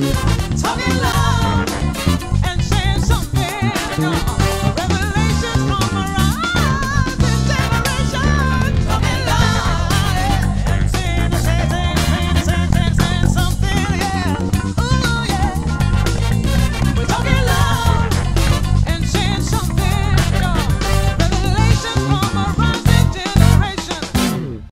Talking love and saying something.